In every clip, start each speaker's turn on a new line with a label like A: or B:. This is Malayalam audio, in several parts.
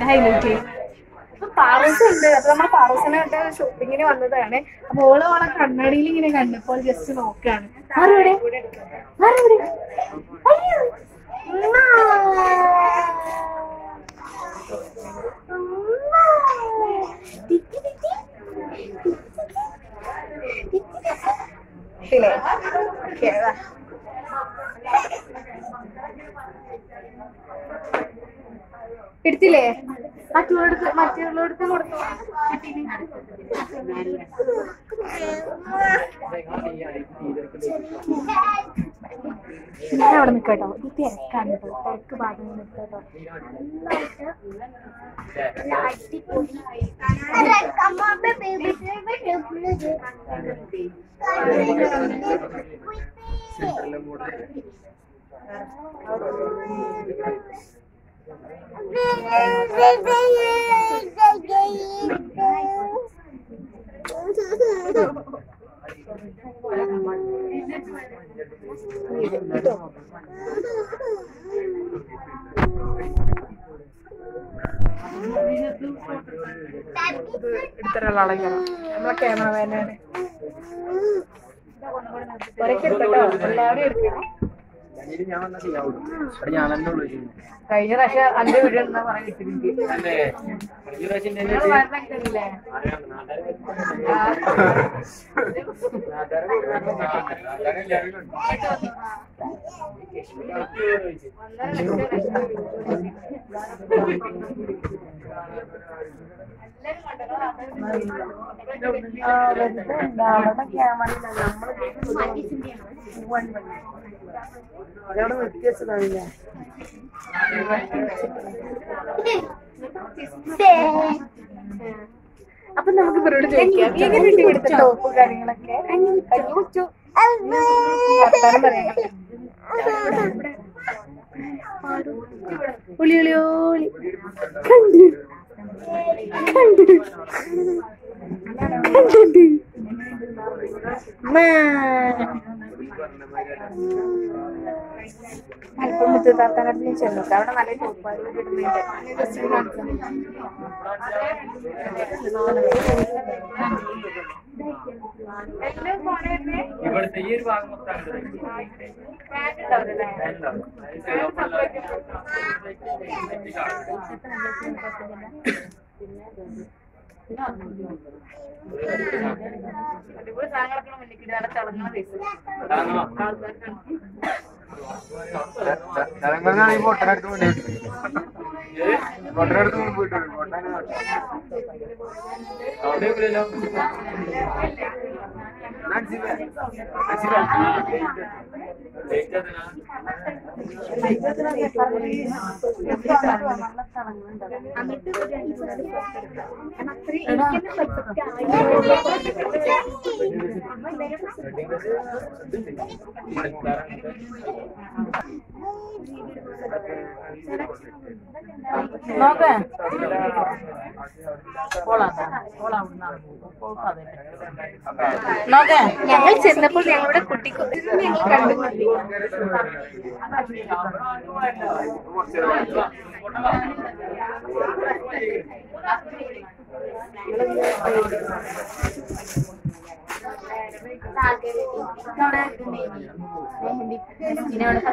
A: പിന്നെ ഹൈലൈറ്റ് പാറൂസ് ഉണ്ട് അപ്പൊ നമ്മൾ പാറൂസിനായിട്ട് ഷോപ്പിങ്ങിന് വന്നതാണ് അപ്പൊ ഓൾ ഓളെ കണ്ണാടിയിൽ ഇങ്ങനെ കണ്ടപ്പോൾ ജസ്റ്റ് നോക്കാണ് ആരോടെ ആരോടെ. ഇല്ലേ? ഓക്കേ. എടുത്തില്ലേ? മറ്റുള്ളടത്ത് മറ്റുള്ളടത്ത് കൊടുത്തു? ഞാൻ അവിടെ നിൽക്കട്ടോ ഇത് തിരക്കാണ് കേട്ടോ. തിരക്ക് ഭാഗം നിൽക്കട്ടോ എടുത്തൊരാളാണ് നമ്മളെ ക്യാമറമാനാണ് ഒരൊക്കെ എടുക്കട്ടോ. എല്ലാവരും എടുക്കണം
B: ഞാൻ വന്നാ ചെയ്യാവുള്ളൂ അവിടെ ഞാൻ തന്നെ ഉള്ളൂ.
A: കഴിഞ്ഞ പ്രാവശ്യം അന്റെ എന്നാ പറയാൻ കിട്ടിയിട്ടുണ്ട്
B: അല്ലേ? ഈ പ്രാവശ്യം? നാട്ടുകാരെ
A: ആ.
B: നാട്ടുകാരെ കൊടുക്കണം. നാട്ടുകാരെ എല്ലാവരും ഉണ്ട്.
A: ആ, വെറുതെ ഉണ്ട്. അവിടെ ക്യാമറയിലല്ല. നമ്മൾ അതവിടെ നിർത്തി വെച്ചതാണ് ഞാൻ അപ്പൊ നമുക്ക് ഇവരോട് ചോദിക്കാം എങ്ങനെയുണ്ട് ഇവിടുത്തെ ടോപ്പ് കാര്യങ്ങളൊക്കെ കഞ്ഞി കുടിച്ചു വർത്താനം പറയാം ഉളി ഉളി ഓളി കണ്ട് കണ്ടിട്ട് മലപ്പുറം മുത്തത്താത്താനായിട്ട് ചെന്നു. അവിടെ നല്ല ടോപ്പാട് കിട്ടുന്നുണ്ട്. ജസ്റ്റ് കാണിച്ചു
B: ഇവിടുത്തെ ഈ ഒരു ഭാഗം മൊത്തം
A: അടിപൊളി സാധനങ്ങളൊക്കെ മുന്നിൽ നല്ല ചടങ്ങുന്ന പൈസ
B: തെലങ്കാന ഈ പൊട്ടനടുത്ത് കൊണ്ടുപോയിട്ട് പൊട്ടനടുത്ത് കൊണ്ടുപോയിട്ട് അവിടെ എവിടെയല്ലോ
A: നോക്കേ നോക്കേ ഞങ്ങൾ ചെന്നപ്പോൾ ഞങ്ങളുടെ കുട്ടിക്ക് ഞങ്ങൾ കണ്ടു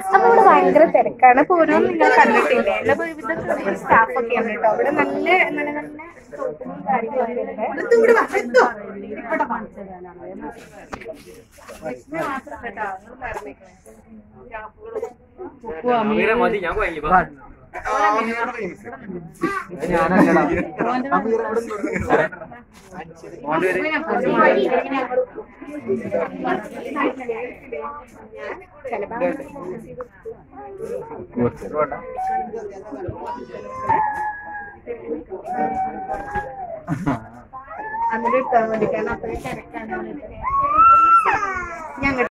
A: അപ്പൊ ഇവിടെ ഭയങ്കര തിരക്കാണ്. അപ്പൊ ഓരോ നിങ്ങൾ കണ്ടിട്ടില്ലേ? എല്ലാ ഇതൊക്കെ സ്റ്റാഫ് ഒക്കെയാണ് കേട്ടോ. അവിടെ നല്ല നല്ല നല്ല കാര്യങ്ങളൊക്കെ ഉണ്ട്.
B: മതി ഞാൻ
A: അങ്ങനെ ഇട്ടാൽ മതി. കാരണം അത്രയും തിരക്കാണ്. ഞങ്ങൾ